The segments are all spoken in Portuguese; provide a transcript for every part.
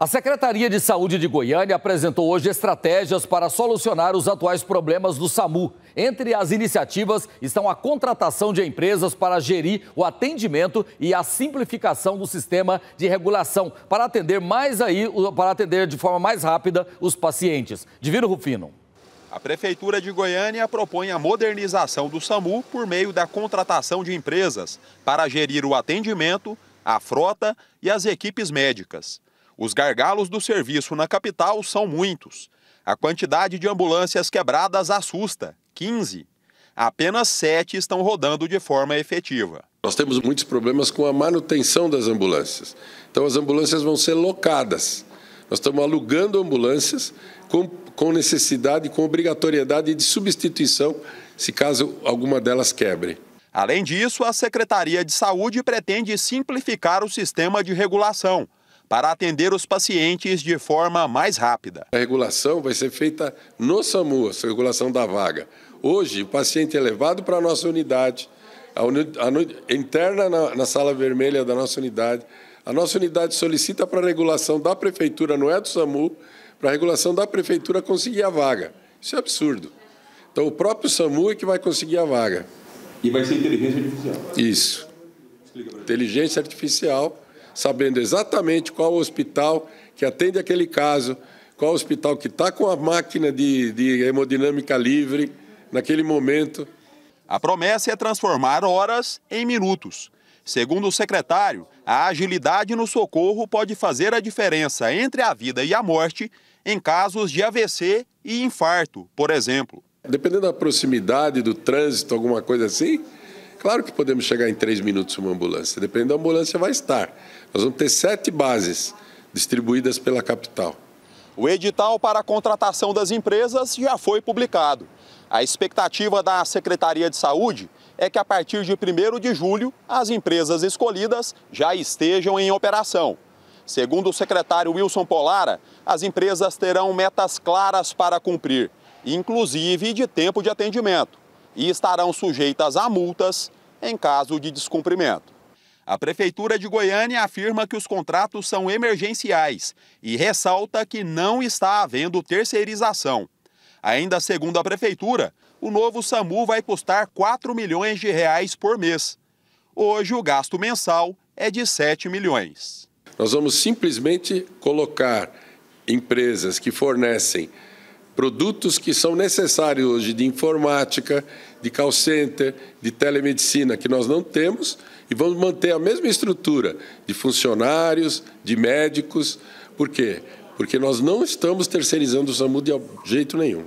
A Secretaria de Saúde de Goiânia apresentou hoje estratégias para solucionar os atuais problemas do SAMU. Entre as iniciativas estão a contratação de empresas para gerir o atendimento e a simplificação do sistema de regulação para atender mais aí, para atender de forma mais rápida os pacientes. Divino Rufino. A Prefeitura de Goiânia propõe a modernização do SAMU por meio da contratação de empresas para gerir o atendimento, a frota e as equipes médicas. Os gargalos do serviço na capital são muitos. A quantidade de ambulâncias quebradas assusta 15. Apenas sete estão rodando de forma efetiva. Nós temos muitos problemas com a manutenção das ambulâncias. Então, as ambulâncias vão ser locadas. Nós estamos alugando ambulâncias com, com necessidade, com obrigatoriedade de substituição, se caso alguma delas quebre. Além disso, a Secretaria de Saúde pretende simplificar o sistema de regulação para atender os pacientes de forma mais rápida. A regulação vai ser feita no SAMU, a regulação da vaga. Hoje, o paciente é levado para a nossa unidade, a, uni, a interna na, na sala vermelha da nossa unidade. A nossa unidade solicita para a regulação da prefeitura, não é do SAMU, para a regulação da prefeitura conseguir a vaga. Isso é absurdo. Então, o próprio SAMU é que vai conseguir a vaga. E vai ser inteligência artificial? Isso. Inteligência artificial sabendo exatamente qual hospital que atende aquele caso, qual hospital que está com a máquina de, de hemodinâmica livre naquele momento. A promessa é transformar horas em minutos. Segundo o secretário, a agilidade no socorro pode fazer a diferença entre a vida e a morte em casos de AVC e infarto, por exemplo. Dependendo da proximidade do trânsito, alguma coisa assim, Claro que podemos chegar em três minutos uma ambulância, dependendo da ambulância vai estar. Nós vamos ter sete bases distribuídas pela capital. O edital para a contratação das empresas já foi publicado. A expectativa da Secretaria de Saúde é que a partir de 1 de julho as empresas escolhidas já estejam em operação. Segundo o secretário Wilson Polara, as empresas terão metas claras para cumprir, inclusive de tempo de atendimento e estarão sujeitas a multas em caso de descumprimento. A Prefeitura de Goiânia afirma que os contratos são emergenciais e ressalta que não está havendo terceirização. Ainda segundo a Prefeitura, o novo SAMU vai custar 4 milhões de reais por mês. Hoje o gasto mensal é de 7 milhões. Nós vamos simplesmente colocar empresas que fornecem produtos que são necessários hoje de informática, de call center, de telemedicina, que nós não temos, e vamos manter a mesma estrutura de funcionários, de médicos. Por quê? Porque nós não estamos terceirizando o SAMU de jeito nenhum.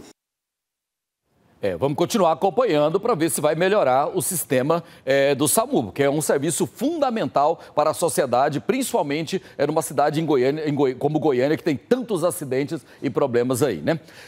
É, vamos continuar acompanhando para ver se vai melhorar o sistema é, do SAMU, que é um serviço fundamental para a sociedade, principalmente é numa cidade em Goiânia, em Goi como Goiânia, que tem tantos acidentes e problemas aí, né?